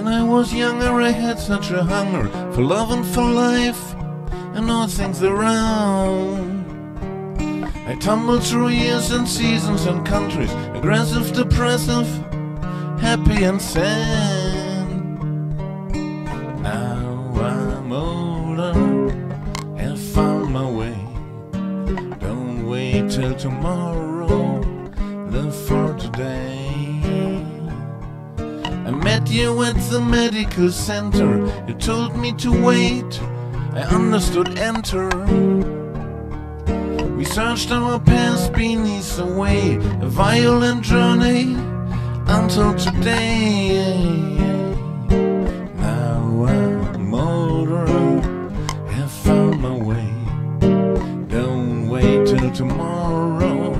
was younger, I had such a hunger for love and for life and all things around. I tumbled through years and seasons and countries, aggressive, depressive, happy and sad. Now I'm older, have found my way. Don't wait till tomorrow, live for today. Met you at the medical center. You told me to wait. I understood enter. We searched our past beneath the way, a violent journey until today. Now I'm older, have found my way. Don't wait till tomorrow,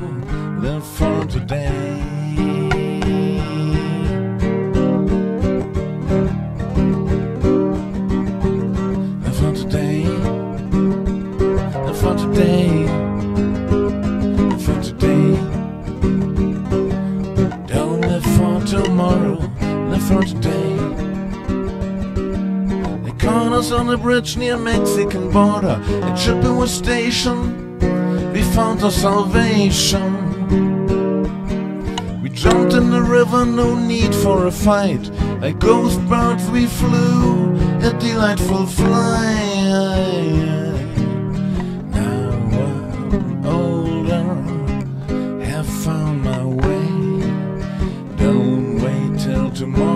live for today. For today. For today. Don't live for tomorrow. Live for today. They caught us on a bridge near Mexican border. At Chippewa Station, we found our salvation. We jumped in the river, no need for a fight. Like ghost birds, we flew a delightful flight. tomorrow.